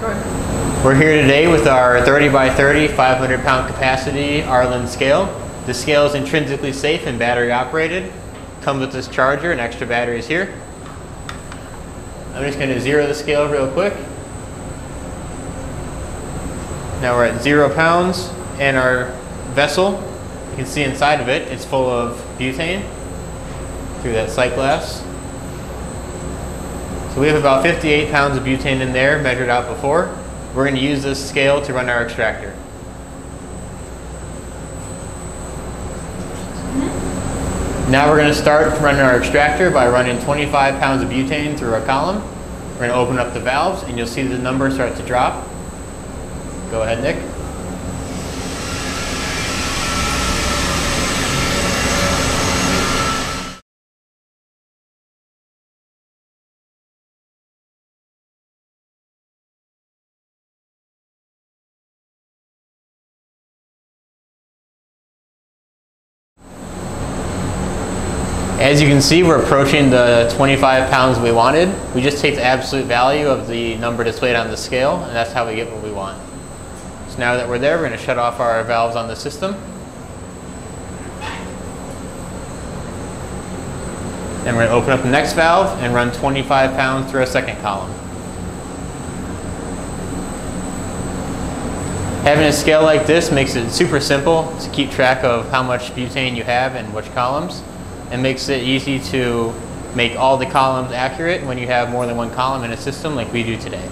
We're here today with our 30 by 30, 500 pound capacity Arlyn scale. The scale is intrinsically safe and battery operated. Comes with this charger and extra batteries here. I'm just going to zero the scale real quick. Now we're at zero pounds and our vessel, you can see inside of it, it's full of butane through that sight glass. So we have about 58 pounds of butane in there measured out before. We're going to use this scale to run our extractor. Now we're going to start running our extractor by running 25 pounds of butane through a column. We're going to open up the valves and you'll see the number start to drop. Go ahead, Nick. As you can see, we're approaching the 25 pounds we wanted. We just take the absolute value of the number displayed on the scale, and that's how we get what we want. So now that we're there, we're going to shut off our valves on the system. And we're going to open up the next valve and run 25 pounds through a second column. Having a scale like this makes it super simple to keep track of how much butane you have in which columns and makes it easy to make all the columns accurate when you have more than one column in a system like we do today.